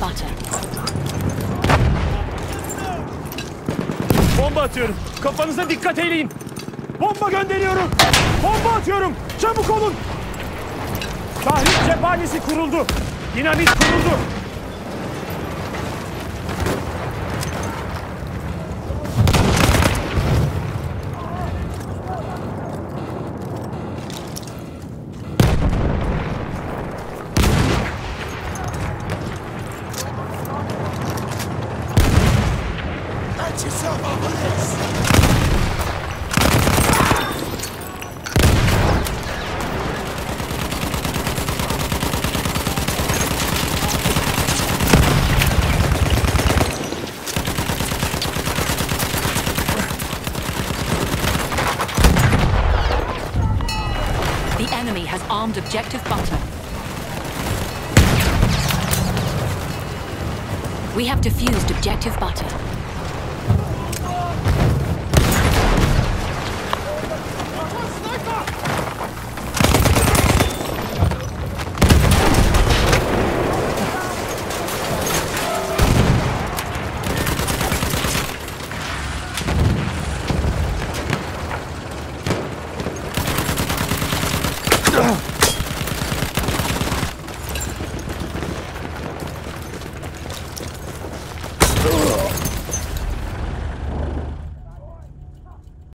butter. Bomba atıyorum. Kafanıza dikkat eyleyin. Bomba gönderiyorum. Bomba atıyorum. Çabuk olun. Tahrik cephanesi kuruldu. Dinamit kuruldu. Patch yourself up on this! The enemy has armed objective butter. We have defused objective butter.